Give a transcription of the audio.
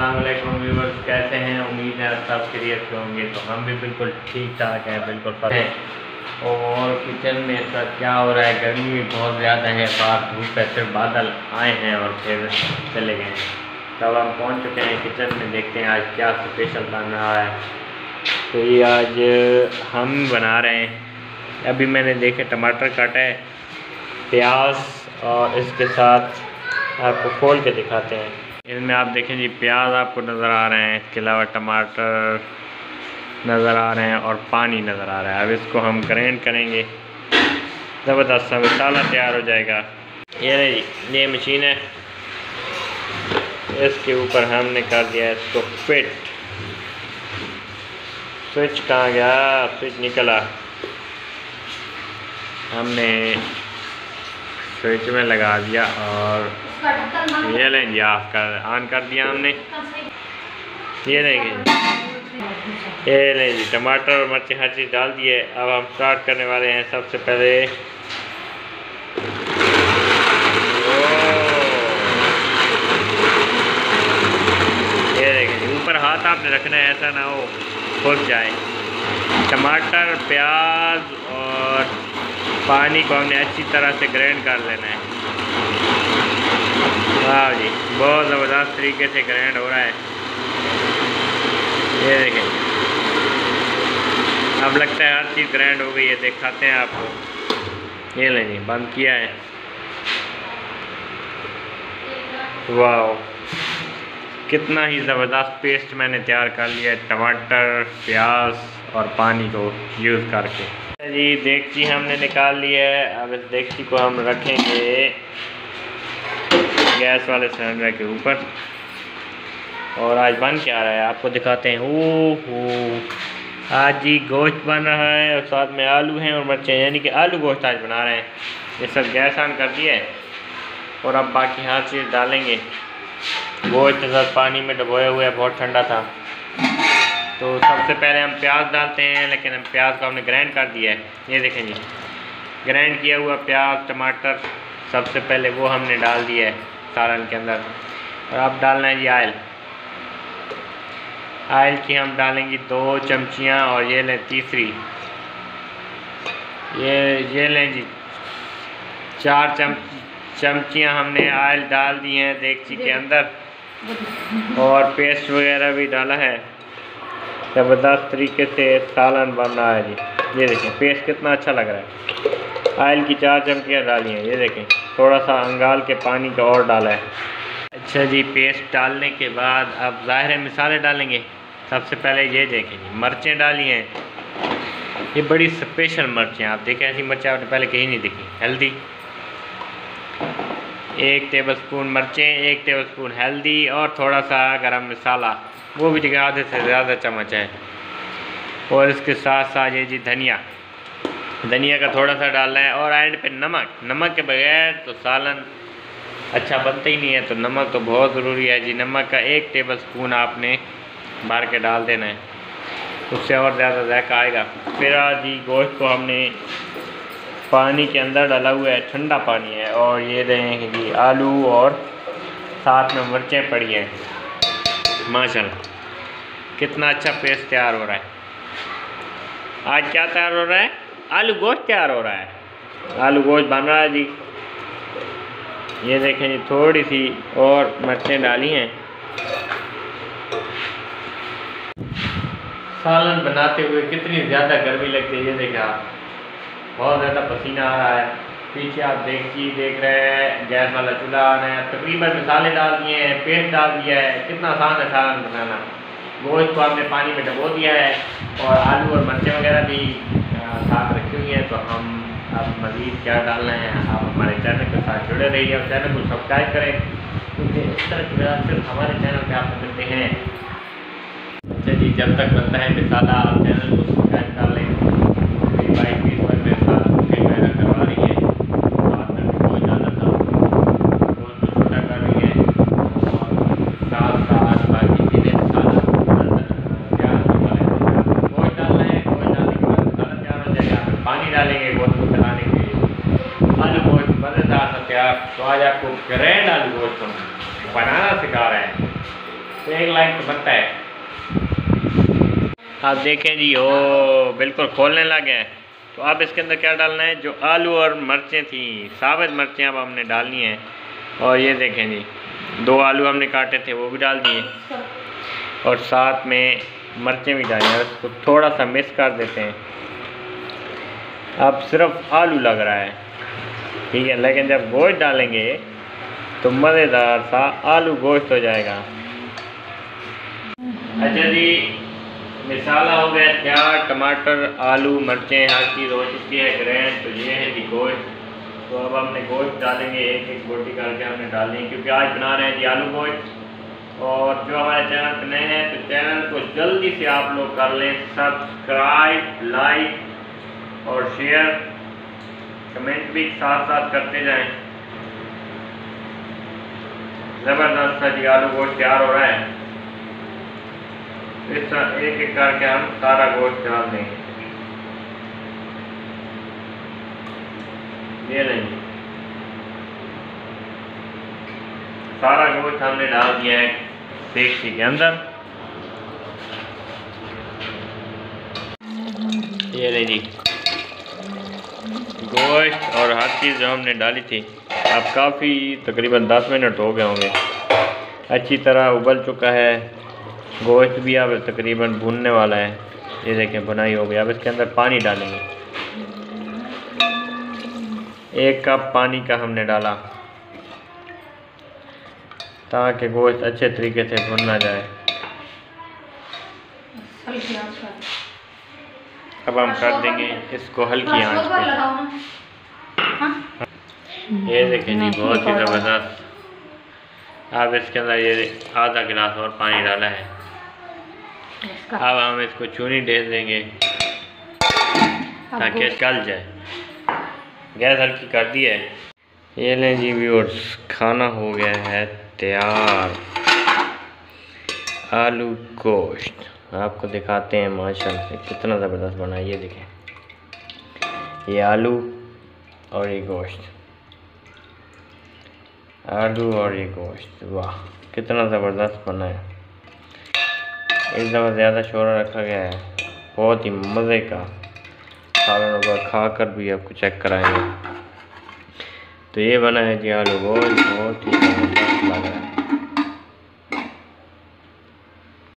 السلام علیکم ویورز، کیسے ہیں؟ امید ہے سب خیریت سے ہوں گے۔ تو ہم بھی بالکل ٹھیک ٹھاک ہیں، بالکل فرق ہیں۔ اور کچن میں اس وقت کیا ہو رہا ہے؟ گرمی بھی بہت زیادہ ہے، باہر دھوپ ہے صرف بادل آئے ہیں اور پھر چلے گئے ہیں۔ تب ہم پہنچ چکے ہیں کچن میں، دیکھتے ہیں آج کیا اسپیشل بن رہا ہے۔ تو یہ آج ہم بنا رہے ہیں۔ ابھی میں نے دیکھے، ٹماٹر کاٹا ہے، پیاز اور اس کے ساتھ آپ کو کھول کے دکھاتے ہیں۔ اس میں آپ دیکھیں جی پیاز آپ کو نظر آ رہے ہیں، اس کے علاوہ ٹماٹر نظر آ رہے ہیں اور پانی نظر آ رہا ہے۔ اب اس کو ہم گرینڈ کریں گے۔ زبردست سا مسالہ تیار ہو جائے گا۔ یہ یہ مشین ہے۔ اس کے اوپر ہم نے کر دیا اس کو فٹ۔ سوئچ کہاں گیا؟ سوئچ نکلا۔ ہم نے سوئچ میں لگا دیا اور یہ لیں جی آف کر آن کر دیا ہم نے۔ یہ لیں گے جی۔ یہ لیں جی ٹماٹر اور مرچیں ہر چیز ڈال دیے۔ اب ہم سٹارٹ کرنے والے ہیں سب سے پہلے۔ یہ دیکھیں جی اوپر ہاتھ آپ نے رکھنا ہے، ایسا نہ ہو، کھل جائے۔ ٹماٹر، پیاز اور پانی کو ہم نے اچھی طرح سے گرینڈ کر لینا ہے۔ واہ جی بہت زبردست طریقے سے گرینڈ ہو رہا ہے۔ یہ دیکھیں۔ اب لگتا ہے ہر چیز گرینڈ ہو گئی ہے، دکھاتے ہیں آپ کو۔ یہ لیں جی بند کیا ہے۔ واہ۔ کتنا ہی زبردست پیسٹ میں نے تیار کر لیا ہے۔ ٹماٹر، پیاز اور پانی کو یوز کر کے۔ جی دیگچی ہم نے نکال لی ہے۔ اب اس دیگچی کو ہم رکھیں گے۔ گیس والے سلنڈر کے اوپر اور آج بن کیا رہا ہے آپ کو دکھاتے ہیں او ہو آج جی گوشت بن رہا ہے اور ساتھ میں آلو ہیں اور مرچیں یعنی کہ آلو گوشت آج بنا رہے ہیں یہ سب گیس آن کر دیا ہے اور اب باقی ہر چیز ڈالیں گے گوشت ساتھ پانی میں ڈبوئے ہوئے بہت ٹھنڈا تھا تو سب سے پہلے ہم پیاز ڈالتے ہیں لیکن ہم پیاز کو ہم نے گرینڈ کر دیا ہے یہ دیکھیں جی گرینڈ کیا ہوا پیاز ٹماٹر سب سے پہلے وہ ہم نے ڈال دیا ہے سالن کے اندر۔ اور اب ڈالنا ہے جی آئل۔ آئل کی ہم ڈالیں گی دو چمچیاں اور یہ لیں تیسری۔ یہ یہ لیں جی۔ چار چم، چمچیاں ہم نے آئل ڈال دی ہیں دیگچی کے اندر۔ اور پیسٹ وغیرہ بھی ڈالا ہے۔ زبردست طریقے سے سالن بن رہا ہے جی۔ یہ دیکھیں، پیسٹ کتنا اچھا لگ رہا ہے۔ آئل کی چار چمکیاں ڈالی ہیں، یہ دیکھیں۔ تھوڑا سا انگال کے پانی کا اور ڈالا ہے۔ اچھا جی پیسٹ ڈالنے کے بعد اب ظاہر مسالے ڈالیں گے۔ سب سے پہلے یہ دیکھیں جی مرچیں ڈالی ہیں۔ یہ بڑی اسپیشل مرچیں آپ دیکھیں ایسی مرچیں آپ نے پہلے کہیں نہیں دیکھی۔ ہیلدی۔ ایک ٹیبل سپون مرچیں، ایک ٹیبل سپون ہیلدی اور تھوڑا سا گرم مسالہ۔ وہ بھی دیکھیں، آدھے سے زیادہ چمچ ہے۔ اور اس کے ساتھ ساتھ یہ جی دھنیا۔ دھنیا کا تھوڑا سا ڈالنا ہے اور اینڈ پہ نمک۔ نمک کے بغیر تو سالن اچھا بنتا ہی نہیں ہے، تو نمک تو بہت ضروری ہے۔ جی نمک کا ایک ٹیبل سپون آپ نے بھر کے ڈال دینا ہے۔ اس سے اور زیادہ ذائقہ آئے گا۔ پھر جی گوشت کو ہم نے پانی کے اندر ڈالا ہوا ہے، ٹھنڈا پانی ہے۔ اور یہ رہے ہیں جی آلو اور ساتھ میں مرچیں پڑی ہیں۔ ماشاء اللہ کتنا اچھا پیسٹ تیار ہو رہا ہے۔ آج کیا تیار ہو رہا ہے؟ آلو گوشت تیار ہو رہا ہے۔ آلو گوشت بن رہا ہے جی۔ یہ دیکھیں جی تھوڑی سی اور مرچیں ڈالی ہیں۔ سالن بناتے ہوئے کتنی زیادہ گرمی لگتی ہے، یہ دیکھیں آپ۔ بہت زیادہ پسینہ آ رہا ہے۔ پیچھے آپ دیکھیے جی، دیکھ رہے ہیں، گیس والا چولہا آ رہا ہے، تقریباً مسالے ڈال دیے ہیں پیسٹ ڈال دیا ہے۔ کتنا آسان ہے سالن بنانا۔ گوشت کو آپ نے پانی میں ڈبو دیا ہے اور آلو اور مرچیں وغیرہ بھی ساتھ نہیں ہے تو ہم اب مزید کیا ڈالنا ہے آپ ہمارے چینل کے ساتھ جڑے رہیے اور چینل کو سبسکرائب کریں کیونکہ اس طرح کی وجہ صرف ہمارے چینل پہ آپ ملتے ہیں اچھا جی جب تک بنتا ہے مثالہ آپ چینل کو سبسکرائب کر لیں میری بائک بھی اس پر میرے ساتھ مجھے محنت کروا رہی ہے ساتھ میں بہت زیادہ تھا بہت کو چھوٹا کر رہی ہے اور ساتھ ساتھ باقی چیزیں مسالہ تیار ہونے والے ہیں گوشت ڈالنا ہے گوشت ڈالنے کے بعد مسالہ تیار ہو جائے گا پھر پانی ڈالیں گے، گوشت کو چلانے کے لیے آلو گوشت، مزیدار سا تیار تو آج آپ کو گرینڈ آلو گوشت ہم بنانا سکھا رہے ہیں۔ تو ایک لائک تو بنتا ہے۔ آپ دیکھیں جی او بالکل کھولنے لگے ہیں تو اب اس کے اندر کیا ڈالنا ہے؟ جو آلو اور مرچیں تھیں، ثابت مرچیں اب ہم نے ڈالنی ہیں۔ اور یہ دیکھیں جی دو آلو ہم نے کاٹے تھے، وہ بھی ڈال دیے۔ اور ساتھ میں مرچیں بھی ڈالیں اس کو تھوڑا سا مکس کر دیتے ہیں۔ اب صرف آلو لگ رہا ہے۔ ٹھیک ہے، لیکن جب گوشت ڈالیں گے تو مزیدار سا آلو گوشت ہو جائے گا۔ اچھا جی مسالہ ہو گیا تیار ٹماٹر، آلو، مرچیں، ہر چیز ہو چکی ہے، گرینڈ تو یہ ہے جی گوشت۔ تو اب ہم نے گوشت ڈالیں گے، ایک ایک بوٹی کر کے ہم نے ڈالنی ہے کیونکہ آج بنا رہے ہیں جی آلو گوشت۔ اور جو ہمارے چینل پہ نئے ہیں، تو چینل کو جلدی سے آپ لوگ کر لیں۔ سبسکرائب، لائک اور شیئر کمنٹ بھی ساتھ ساتھ کرتے جائیں۔ زبردست سا جی آلو گوشت تیار ہو رہا ہے۔ اس طرح ایک ایک کر کے ہم سارا گوشت ڈال دیں گے۔ یہ نہیں۔ سارا گوشت ہم نے ڈال دیا ہے دیکھتی کے اندر۔ یہ لیں جی گوشت اور ہر چیز جو ہم نے ڈالی تھی، اب کافی تقریباً دس منٹ ہو گئے ہوں گے۔ اچھی طرح ابل چکا ہے۔ گوشت بھی اب تقریباً بھوننے والا ہے۔ یہ دیکھیں، بنائی ہو گئی۔ اب اس کے اندر پانی ڈالیں گے۔ ایک کپ پانی کا ہم نے ڈالا۔ تاکہ گوشت اچھے طریقے سے بھن نہ جائے۔ اب ہم کر دیں گے اس کو ہلکی آنچ پہ۔ یہ دیکھیں جی بہت ہی زبردست۔ اب اس کے اندر یہ آدھا گلاس اور پانی ڈالا ہے۔ اب ہم اس کو چونی ڈھیل دیں گے۔ تاکہ گل جائے۔ گیس ہلکی کر دی ہے۔ یہ لیں جی ویورز کھانا ہو گیا ہے تیار۔ آلو گوشت۔ آپ کو دکھاتے ہیں ماشاء سے کتنا زبردست بنا یہ دیکھیں۔ یہ آلو اور یہ گوشت۔ آلو اور یہ گوشت، واہ، کتنا زبردست بنا ہے۔ اس دفعہ زیادہ شورہ رکھا گیا ہے۔ بہت ہی مزے کا۔ سالن ہوگا کھا کر بھی آپ کو چیک کرائیں گے۔ تو یہ بنا ہے جی آلو گوشت بہت ہی